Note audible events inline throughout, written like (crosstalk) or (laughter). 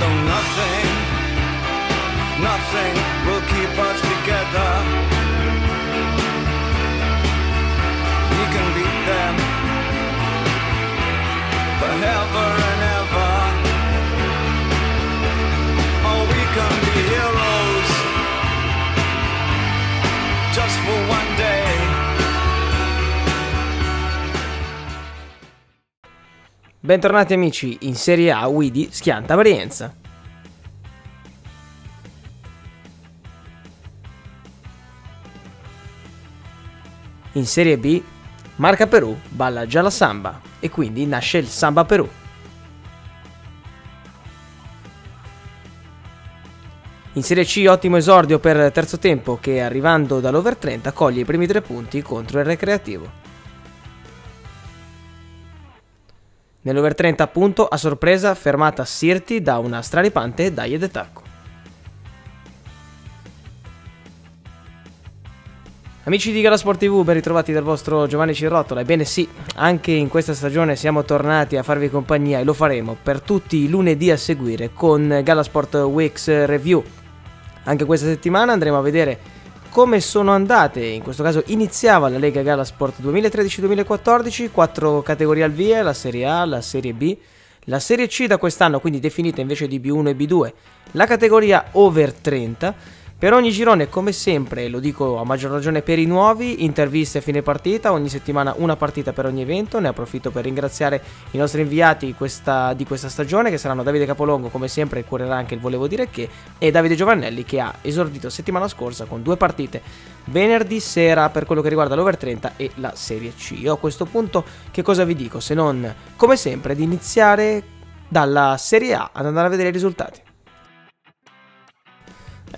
Though nothing, nothing will keep us together. We can beat them forever Bentornati amici in Serie A Widi Schianta Brienza. In Serie B Marca Perù balla già la samba e quindi nasce il Samba Perù. In Serie C ottimo esordio per terzo tempo che arrivando dall'over 30 coglie i primi tre punti contro il Recreativo. Nell'over 30 appunto a sorpresa fermata Sirti da una straripante Daie de Tacco. Amici di Gala Sport TV, ben ritrovati dal vostro Giovanni Cirrottola. Ebbene sì, anche in questa stagione siamo tornati a farvi compagnia e lo faremo per tutti i lunedì a seguire con Gala Sport Weeks Review. Anche questa settimana andremo a vedere come sono andate, in questo caso iniziava la Lega Gala Sport 2013-2014, quattro categorie al via, la Serie A, la Serie B, la Serie C da quest'anno, quindi definita invece di B1 e B2, la categoria over 30. Per ogni girone, come sempre, lo dico a maggior ragione per i nuovi, interviste a fine partita, ogni settimana una partita per ogni evento. Ne approfitto per ringraziare i nostri inviati questa, di questa stagione, che saranno Davide Capolongo, come sempre, curerà anche il Volevo dire che, e Davide Giovannelli, che ha esordito settimana scorsa con due partite venerdì sera per quello che riguarda l'Over 30 e la Serie C. Io a questo punto che cosa vi dico? Se non, come sempre, di iniziare dalla Serie A ad andare a vedere i risultati.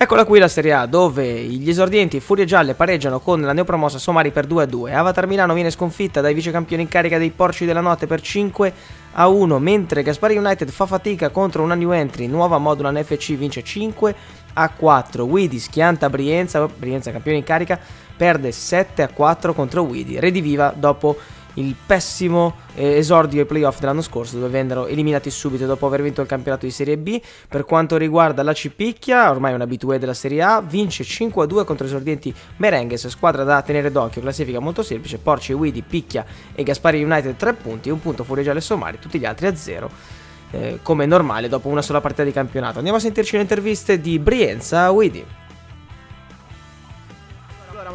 Eccola qui la Serie A dove gli esordienti Furie Gialle pareggiano con la neopromossa Somari per 2-2. Avatar Milano viene sconfitta dai vicecampioni in carica dei Porci della Notte per 5-1, mentre Gaspari United fa fatica contro una new entry, nuova modula NFC vince 5-4. Widi schianta Brienza, Brienza campione in carica, perde 7-4 contro Widi. Rediviva dopo il pessimo eh, esordio ai playoff dell'anno scorso dove vennero eliminati subito dopo aver vinto il campionato di Serie B. Per quanto riguarda la Cipicchia, ormai un abitué della Serie A, vince 5-2 contro esordienti Merengues, squadra da tenere d'occhio, classifica molto semplice, Porci, Widi, Picchia e Gaspari United 3 punti, un punto fuori giallo e Somari, tutti gli altri a 0. Eh, come normale dopo una sola partita di campionato. Andiamo a sentirci le interviste di Brienza Widi.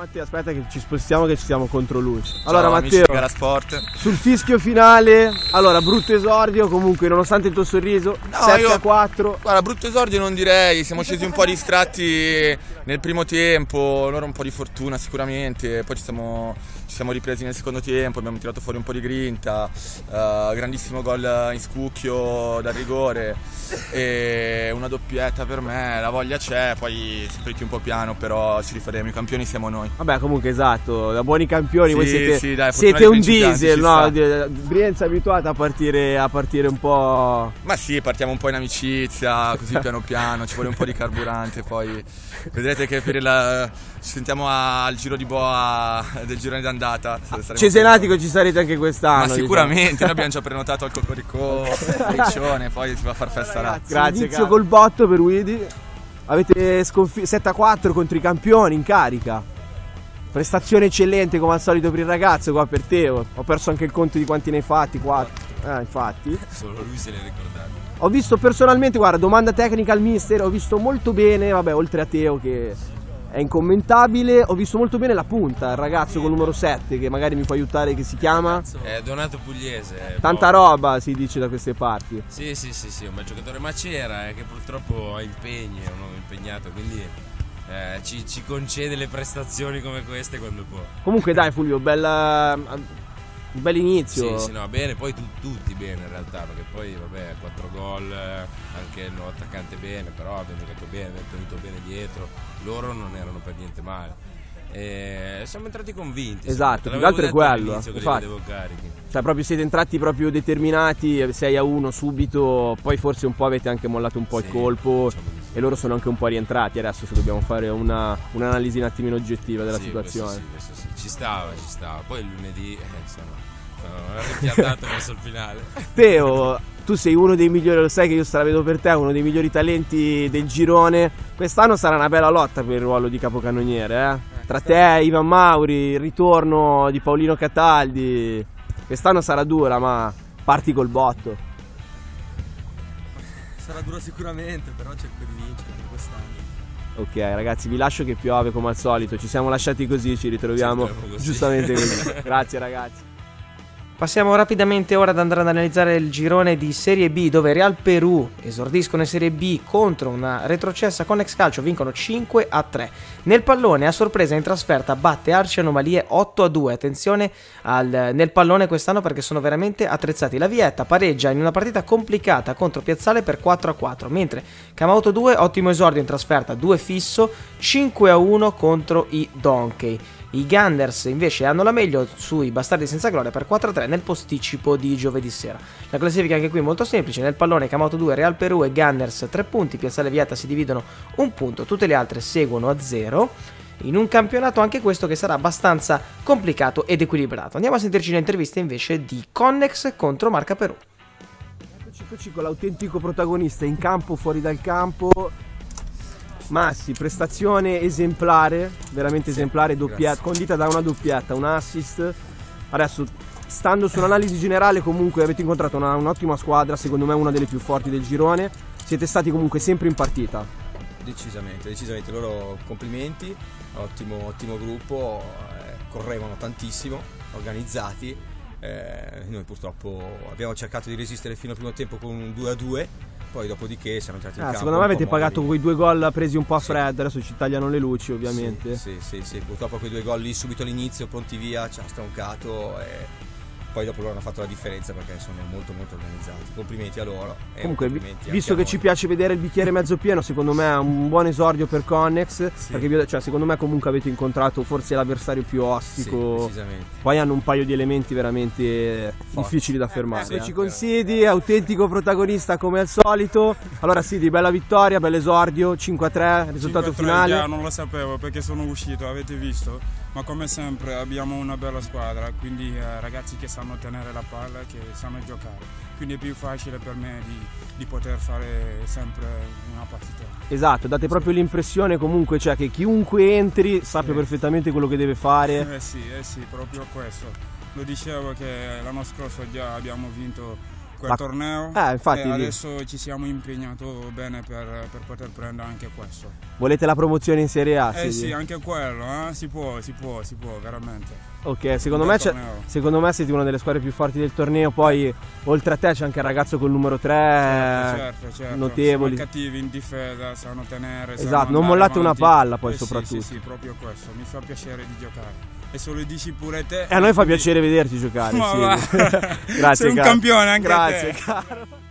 Matteo, aspetta che ci spostiamo che ci siamo contro luce. Ciao, Allora amici Matteo, Gara Sport. sul fischio finale, allora brutto esordio, comunque nonostante il tuo sorriso, No, 7 io- a 4. Guarda, brutto esordio non direi, siamo scesi un po' distratti nel primo tempo, loro un po' di fortuna sicuramente, poi ci siamo, ci siamo ripresi nel secondo tempo, abbiamo tirato fuori un po' di grinta, eh, grandissimo gol in scucchio dal rigore e una doppietta per me, la voglia c'è, poi sempre più un po' piano, però ci rifaremo, i campioni siamo noi. Vabbè, comunque esatto, da buoni campioni, voi Sì, siete, sì, dai, siete un diesel, no? Brienza è abituata a partire, a partire un po'... Ma sì, partiamo un po' in amicizia, così piano piano, ci vuole un po' di carburante, poi vedrete che per il, ci sentiamo al giro di boa del girone d'andata. Saremo- Cesenatico ci sarete anche quest'anno. Ma diciamo. sicuramente, noi abbiamo già prenotato al Cocoricò, (laughs) Riccione, poi si va a far festa là. Grazie. Inizio col botto per Widi. Avete sconfitto 7 a 4 contro i campioni in carica. Prestazione eccellente come al solito per il ragazzo qua per te. Ho perso anche il conto di quanti ne hai fatti, 4. Eh, infatti. Solo lui se l'è ricordato. Ho visto personalmente, guarda, domanda tecnica al mister, ho visto molto bene, vabbè, oltre a Teo che è incommentabile, ho visto molto bene la punta, il ragazzo col numero 7 che magari mi può aiutare, che si chiama È Donato Pugliese. Tanta proprio- roba si dice da queste parti. Sì, sì, sì, sì, un bel giocatore. Ma c'era, è che purtroppo ha impegni, è un uomo impegnato, quindi eh, ci, ci concede le prestazioni come queste quando può. Comunque dai Fulvio, bella, un bel inizio. Sì, sì, no, bene, poi tu- tutti bene in realtà, perché poi vabbè, 4 gol, eh, anche il nuovo attaccante bene, però abbiamo giocato bene, abbiamo tenuto bene dietro, loro non erano per niente male. E siamo entrati convinti. Esatto, più che altro è quello, infatti. Cioè proprio siete entrati proprio determinati, 6 a 1 subito, poi forse un po' avete anche mollato un po' il Sì, colpo diciamo e loro sono anche un po' rientrati adesso se dobbiamo fare una- un'analisi un attimino oggettiva della Sì, situazione. questo sì, questo sì. Ci stava, ci stava. Poi il lunedì, eh, insomma, una rifiatata verso il finale. (laughs) Teo, tu sei uno dei migliori, lo sai che io stravedo per te, uno dei migliori talenti del girone. Quest'anno sarà una bella lotta per il ruolo di capocannoniere, eh? Tra te, Ivan Mauri, il ritorno di Paolino Cataldi. Quest'anno sarà dura, ma parti col botto. Sarà dura sicuramente, però cerco di vincere per quest'anno. Ok, ragazzi, vi lascio che piove come al solito. Ci siamo lasciati così, ci ritroviamo così. giustamente così. (laughs) Grazie, ragazzi. Passiamo rapidamente ora ad andare ad analizzare il girone di Serie B dove Real Perù esordiscono in Serie B contro una retrocessa con ex calcio, vincono 5 a 3. Nel pallone a sorpresa in trasferta batte Arci Anomalie 8 a 2. Attenzione al- nel pallone quest'anno perché sono veramente attrezzati. La Vietta pareggia in una partita complicata contro Piazzale per 4 a 4, mentre Camauto 2 ottimo esordio in trasferta 2 fisso 5 a 1 contro i Donkey. I Gunners invece hanno la meglio sui Bastardi senza gloria per 4-3 nel posticipo di giovedì sera. La classifica anche qui è molto semplice, nel pallone Camato 2, Real Perù e Gunners 3 punti, Piazzale Vieta si dividono un punto, tutte le altre seguono a 0. In un campionato anche questo che sarà abbastanza complicato ed equilibrato. Andiamo a sentirci le interviste invece di Connex contro Marca Perù. Eccoci, eccoci con l'autentico protagonista in campo, fuori dal campo. Massi, prestazione esemplare, veramente esemplare, doppietta, condita da una doppietta, un assist. Adesso, stando sull'analisi generale, comunque avete incontrato una- un'ottima squadra, secondo me una delle più forti del girone. Siete stati comunque sempre in partita. Decisamente, decisamente. Loro complimenti, ottimo, ottimo gruppo, eh, correvano tantissimo, organizzati. Eh, noi purtroppo abbiamo cercato di resistere fino al primo tempo con un 2 a 2, poi dopodiché siamo entrati in Ah, campo. secondo me avete pagato quei due gol presi un po' a freddo, adesso ci tagliano le luci ovviamente. Sì, sì, sì, sì, purtroppo quei due gol lì subito all'inizio, pronti via, ci ha stroncato e poi dopo loro hanno fatto la differenza perché sono molto molto organizzati. Complimenti a loro. e Comunque, complimenti visto che ci piace vedere il bicchiere mezzo pieno, secondo me è un buon esordio per Connex. Perché vi ho- cioè, secondo me comunque avete incontrato forse l'avversario più Sì, ostico. decisamente. Poi hanno un paio di elementi veramente difficili da fermare. sì, Eccoci eh. con Sidi, autentico protagonista come al solito. Allora Sidi, bella vittoria, bel esordio, 5-3, risultato 5-3 finale. già non lo sapevo perché sono uscito, avete visto? Ma come sempre abbiamo una bella squadra, quindi eh, ragazzi che sanno tenere la palla, che sanno giocare. Quindi è più facile per me di, di poter fare sempre una partita. Esatto, date proprio l'impressione comunque cioè, che chiunque entri sappia Sì. perfettamente quello che deve fare. Eh sì, eh sì, proprio questo. Lo dicevo che l'anno scorso già abbiamo vinto quel La- torneo Eh, infatti, e lì. adesso ci siamo impegnati bene per, per poter prendere anche questo. Volete la promozione in Serie A? Eh sì, anche quello, eh? si può, si può, si può, veramente. Ok, secondo me, secondo me siete una delle squadre più forti del torneo. Poi, oltre a te, c'è anche il ragazzo col numero 3. certo, certo. notevoli. Sono cattivi in difesa, sanno tenere. sanno Esatto, non andare mollate una avanti. palla poi Eh sì, soprattutto. Sì, sì, proprio questo. Mi fa piacere di giocare. E se lo dici pure te. E a noi fa quindi- piacere vederti giocare. (laughs) Va. (laughs) Grazie, Sei un caro. campione anche Grazie, te. caro.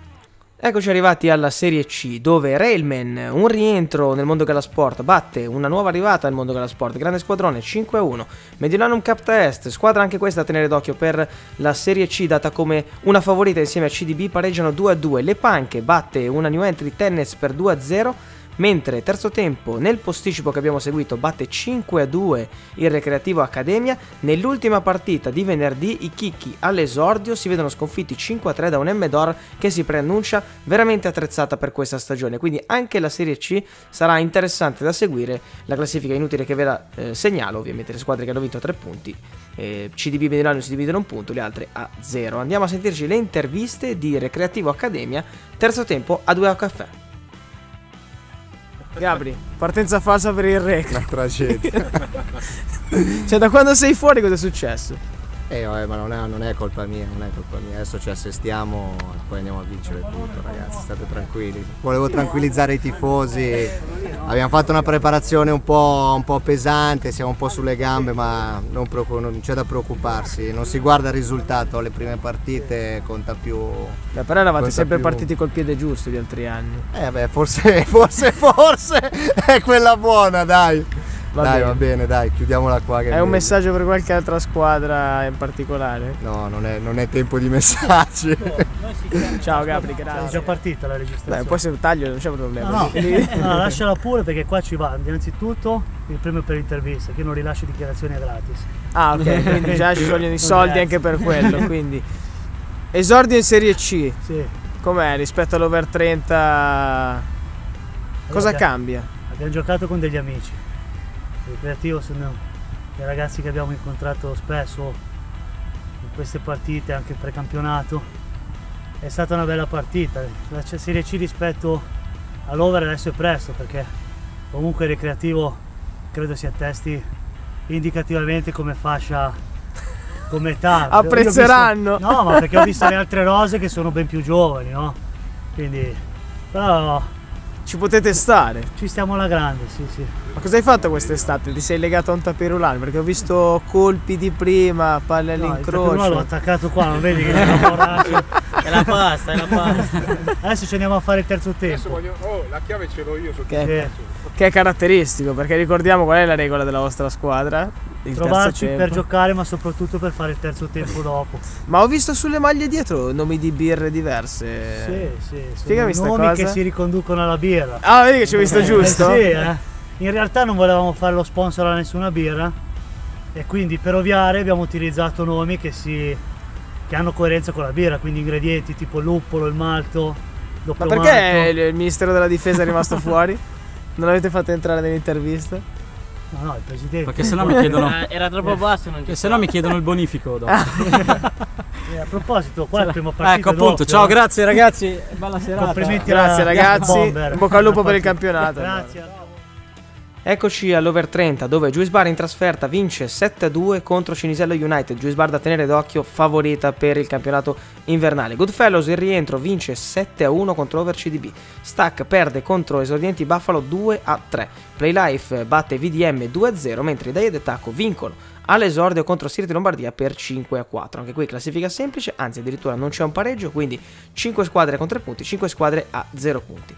Eccoci arrivati alla Serie C dove Railman, un rientro nel mondo Galasport, batte una nuova arrivata al mondo Galasport, grande squadrone 5-1, Mediolanum Capta Est, squadra anche questa da tenere d'occhio per la Serie C data come una favorita insieme a CDB, pareggiano 2-2, Le Panche batte una new entry Tennis per 2-0, mentre terzo tempo nel posticipo che abbiamo seguito batte 5-2 il Recreativo Accademia, nell'ultima partita di venerdì i Chicchi all'esordio si vedono sconfitti 5-3 da un M-Dor che si preannuncia veramente attrezzata per questa stagione, quindi anche la Serie C sarà interessante da seguire, la classifica è inutile che ve la eh, segnalo, ovviamente. Le squadre che hanno vinto 3 punti, eh, CDB Mediolanum si dividono un punto, le altre a 0. Andiamo a sentirci le interviste di Recreativo Accademia, terzo tempo a 2 a caffè. Gabri, partenza falsa per il rec. Una tragedia. (laughs) Cioè, da quando sei fuori cosa è successo? Eh, vabbè, ma non è, non è colpa mia, non è colpa mia. Adesso ci assestiamo e poi andiamo a vincere tutto, ragazzi. State tranquilli. Volevo tranquillizzare i tifosi. Abbiamo fatto una preparazione un po', un po' pesante, siamo un po' sulle gambe, ma non, non c'è da preoccuparsi. Non si guarda il risultato, alle prime partite conta più. Beh, però eravate sempre più- partiti col piede giusto gli altri anni. Eh beh, forse, (laughs) forse, forse è quella buona, dai. Va dai, bene. va bene, dai, chiudiamola qua. che Hai un meglio. messaggio per qualche altra squadra in particolare? No, non è, non è tempo di messaggi. Ciao Gabri, È già grazie. partita la registrazione. Dai, poi se taglio non c'è problema. No, no, (laughs) no, lasciala pure perché qua ci va. Innanzitutto il premio per l'intervista, che io non rilascio dichiarazioni gratis. Ah, ok, (laughs) quindi già ci vogliono i soldi anche per quello. Quindi esordio in Serie C. Sì. Com'è rispetto all'over 30? Cosa Allora, cambia? Abbiamo giocato con degli amici. Il creativo sono dei ragazzi che abbiamo incontrato spesso in queste partite, anche il precampionato. È stata una bella partita. La Serie C rispetto all'over adesso è presto perché comunque il ricreativo credo si attesti indicativamente come fascia come età. (laughs) Ho visto- Apprezzeranno. no, ma perché ho visto le altre rose che sono ben più giovani, no? Quindi però Ci potete stare. ci stiamo alla grande, sì, sì. Ma cosa hai fatto quest'estate? Ti sei legato a un tapirulano? Perché ho visto colpi di prima, palle No, il all'incrocio. tapirulano l'ho attaccato qua, non vedi che sono borracho? È la pasta, è la pasta. Adesso ci andiamo a fare il terzo tempo. Oh, la chiave ce l'ho io sotto Che, che è caratteristico, perché ricordiamo qual è la regola della vostra squadra. Trovarci per giocare, ma soprattutto per fare il terzo tempo dopo. Ma ho visto sulle maglie dietro nomi di birre diverse. Sì, sì, Spiegami nomi cosa. che si riconducono alla birra. Ah, vedi che ci ho visto Eh, giusto? sì, eh. In realtà non volevamo fare lo sponsor a nessuna birra e quindi per ovviare abbiamo utilizzato nomi che, si, che hanno coerenza con la birra, quindi ingredienti tipo il luppolo, il malto, Ma perché malto. il Ministero della Difesa è rimasto fuori? (laughs) Non l'avete fatto entrare nell'intervista? No, no, il presidente. Perché sennò mi chiedono. Era troppo basso, non Che se no mi chiedono il bonifico dopo. Eh, a proposito, qua è il primo partito Ecco appunto, doppio, ciao, grazie ragazzi, bella serata. Complimenti Grazie ragazzi, Bomber. in bocca al lupo per il campionato. Grazie. Eccoci all'over 30 dove Juice Bar in trasferta vince 7-2 contro Cinisello United, Juice Bar da tenere d'occhio favorita per il campionato invernale. Goodfellows in rientro vince 7-1 contro Over CDB, Stack perde contro esordienti Buffalo 2-3, Playlife batte VDM 2-0 mentre i Dai ed Attacco vincono all'esordio contro Sirte Lombardia per 5-4. Anche qui classifica semplice, anzi addirittura non c'è un pareggio, quindi 5 squadre con 3 punti, 5 squadre a 0 punti.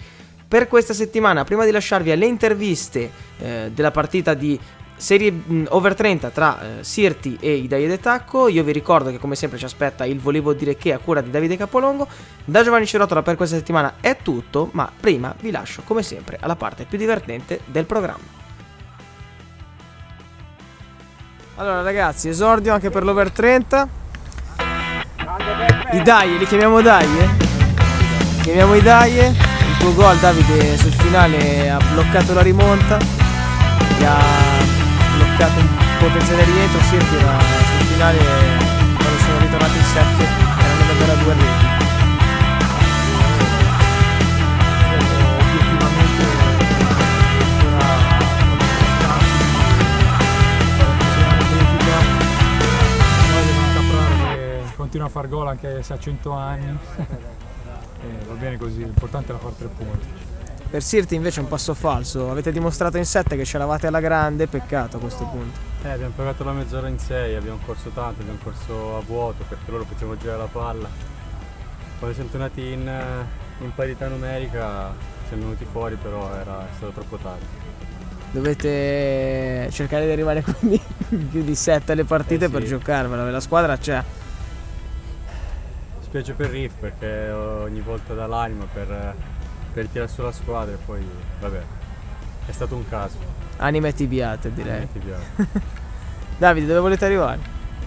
Per questa settimana, prima di lasciarvi alle interviste eh, della partita di serie mh, over 30 tra eh, Sirti e i Dai ed Tacco, io vi ricordo che come sempre ci aspetta il Volevo dire che a cura di Davide Capolongo. Da Giovanni Cirottola per questa settimana è tutto, ma prima vi lascio come sempre alla parte più divertente del programma. Allora ragazzi, esordio anche per l'over 30. I Dai, li chiamiamo Dai? eh? Chiamiamo i Dai. Tuo gol Davide sul finale ha bloccato la rimonta. Gli ha bloccato un potenziale rientro, Sirti, ma sul finale quando sono ritornati in 7 erano davvero a due reti. continua a far gol anche se ha 100 anni. E va bene così, l'importante è la fare tre punti. Per Sirti invece è un passo falso, avete dimostrato in 7 che c'eravate alla grande, peccato a questo punto. Eh, abbiamo provato la mezz'ora in 6, abbiamo corso tanto, abbiamo corso a vuoto perché loro facevano girare la palla. Quando siamo tornati in, in parità numerica siamo venuti fuori però era è stato troppo tardi. Dovete cercare di arrivare (laughs) quindi in più di 7 alle partite Eh sì. per giocarvela, la squadra c'è. Spiace per Riff perché ogni volta dà l'anima per, per tirare sulla squadra e poi vabbè, è stato un caso. Anime tibiate direi. Anime tibiate. (laughs) Davide, dove volete arrivare?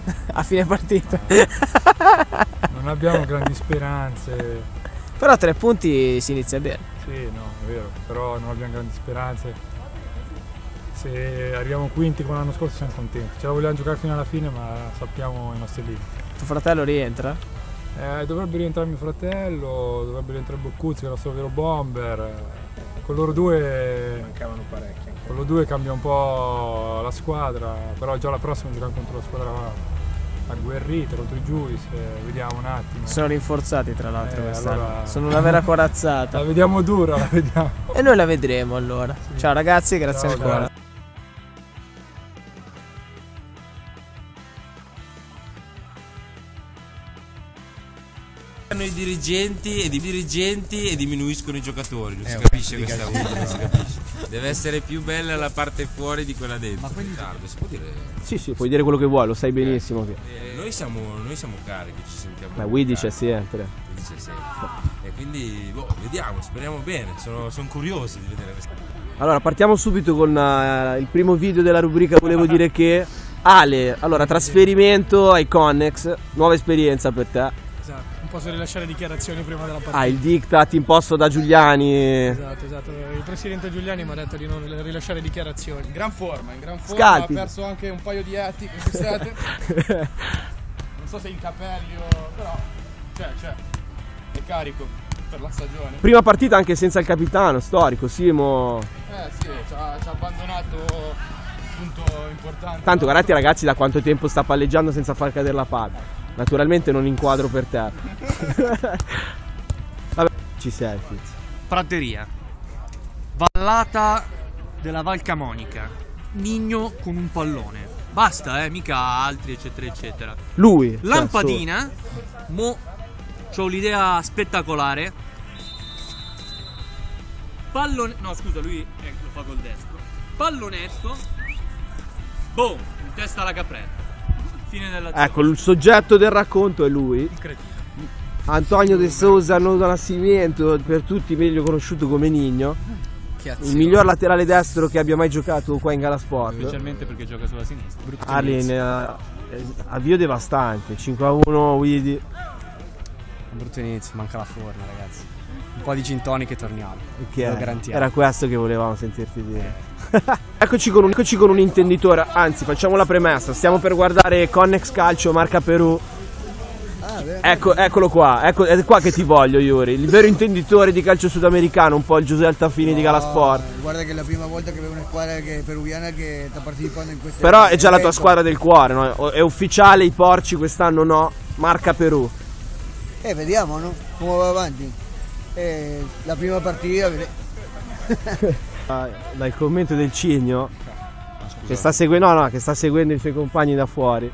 (laughs) A fine partita. (laughs) Non abbiamo grandi speranze. Però a tre punti si inizia bene. Sì, no, è vero, però non abbiamo grandi speranze. Se arriviamo quinti come l'anno scorso siamo contenti. Ce la vogliamo giocare fino alla fine, ma sappiamo i nostri limiti. Tuo fratello rientra? Eh, dovrebbe rientrare mio fratello, dovrebbe rientrare Boccuzzi, che è il nostro vero bomber. Con loro due. Mancavano parecchi. Con loro due cambia un po' la squadra, però già la prossima giochiamo contro la squadra agguerrita, contro i Juice, eh, vediamo un attimo. Sono rinforzati tra l'altro Eh, quest'anno. allora- Sono una vera corazzata. (laughs) La vediamo dura, la vediamo. E noi la vedremo allora. Ciao ragazzi, grazie Ciao, ancora. grazie. Dirigenti ed i dirigenti e diminuiscono i giocatori, non si Eh, capisce di questa cosa, non si capisce. Deve essere più bella la parte fuori di quella dentro. Ma Riccardo, si può dire. Sì, sì, puoi dire quello che vuoi, lo sai benissimo. Che... Eh, noi, siamo, noi siamo carichi, ci sentiamo. Ma c'è carichi. sempre. Widi c'è sempre. E quindi, boh, vediamo, speriamo bene. Sono, sono curioso di vedere questa. Allora, partiamo subito con eh, il primo video della rubrica Volevo dire che. Ale, allora, trasferimento ai Connex, nuova esperienza per te. Posso rilasciare dichiarazioni prima della partita. Ah, il diktat imposto da Giuliani. Esatto, esatto. Il presidente Giuliani mi ha detto di non rilasciare dichiarazioni. In gran forma, in gran forma. Scalpi. Ha perso anche un paio di etti quest'estate. (laughs) non so se in capelli o. però. C'è, c'è. È carico per la stagione. Prima partita anche senza il capitano, storico, Simo. Eh sì, ci ha, ci ha abbandonato un punto importante. Tanto guardate ragazzi da quanto tempo sta palleggiando senza far cadere la palla. Naturalmente non inquadro per te. (laughs) Vabbè, ci sei, Fitz. Prateria. Vallata della Val Camonica. Nigno con un pallone. Basta, eh, mica altri, eccetera, eccetera. Lui. cioè, Lampadina. Mo ho l'idea spettacolare. Pallone. No, scusa, lui eh, lo fa col destro. Pallonetto. Boom! In testa alla capretta. Fine della solo. Ecco, il soggetto del racconto è lui. Incredibile. Antonio De Sousa, Nudo Nascimento, per tutti meglio conosciuto come Nigno. Il miglior laterale destro che abbia mai giocato qua in Galasport. Specialmente perché gioca sulla sinistra. Inizio. eh, avvio devastante, 5 a 1, Widi. Brutto inizio, manca la forma, ragazzi. Un po' di gin tonic e torniamo. Che Ve lo garantiamo. era questo che volevamo sentirti dire. (laughs) eccoci, con un, eccoci con un intenditore, anzi facciamo la premessa, stiamo per guardare Connex Calcio, marca Perù. Ecco, eccolo qua, ecco, è qua che ti voglio Yuri, il vero intenditore di calcio sudamericano, un po' il Giuseppe Altafini di Galasport. Guarda che è la prima volta che vedo una squadra che- peruviana che sta partecipando in queste Però è già la tua squadra del cuore, no? È ufficiale, i porci quest'anno no, marca Perù. Eh, vediamo, no? Come va avanti. Eh, la prima partita, (laughs) Dal commento del Cigno, che sta, seguendo, no, no, che sta seguendo i suoi compagni da fuori.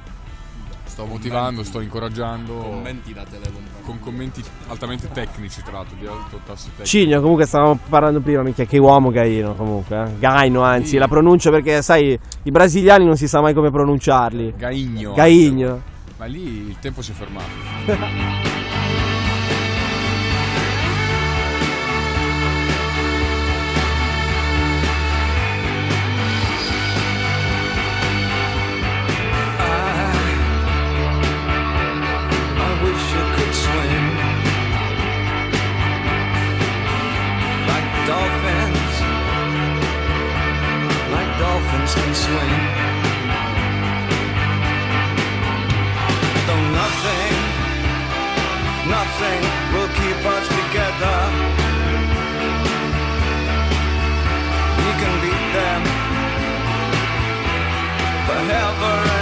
Sto motivando, sto incoraggiando. Commenti da telefono. Con commenti altamente tecnici, tra l'altro, di alto tasso tecnico. Cigno, comunque stavamo parlando prima, minchia, che uomo Gaino comunque. Eh? Gaino, anzi, Sì. la pronuncia perché sai, i brasiliani non si sa mai come pronunciarli. Gaigno. Gaigno. Ma lì il tempo si è fermato. (laughs) can swim. Though nothing, nothing will keep us together. We can beat them forever